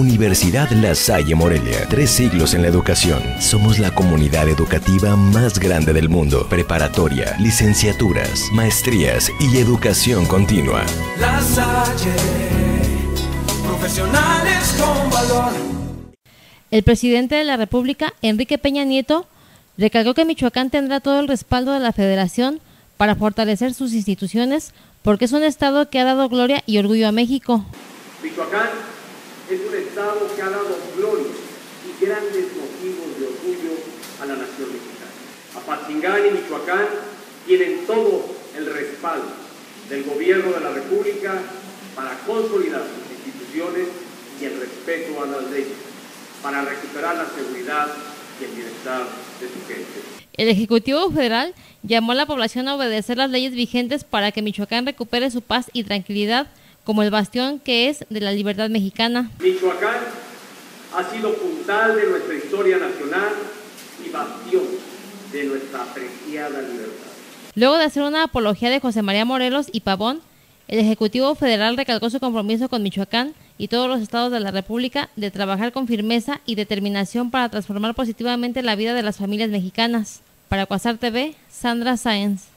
Universidad La Salle Morelia. Tres siglos en la educación. Somos la comunidad educativa más grande del mundo. Preparatoria, licenciaturas, maestrías y educación continua. La Salle, profesionales con valor. El presidente de la República, Enrique Peña Nieto, recalcó que Michoacán tendrá todo el respaldo de la Federación para fortalecer sus instituciones porque es un estado que ha dado gloria y orgullo a México. Michoacán es un estado que ha dado gloria y grandes motivos de orgullo a la nación mexicana. Apatzingán y Michoacán tienen todo el respaldo del gobierno de la República para consolidar sus instituciones y el respeto a las leyes, para recuperar la seguridad y el bienestar de su gente. El Ejecutivo Federal llamó a la población a obedecer las leyes vigentes para que Michoacán recupere su paz y tranquilidad como el bastión que es de la libertad mexicana. Michoacán ha sido puntal de nuestra historia nacional y bastión de nuestra apreciada libertad. Luego de hacer una apología de José María Morelos y Pavón, el Ejecutivo Federal recalcó su compromiso con Michoacán y todos los estados de la República de trabajar con firmeza y determinación para transformar positivamente la vida de las familias mexicanas. Para Cuasar TV, Sandra Sáenz.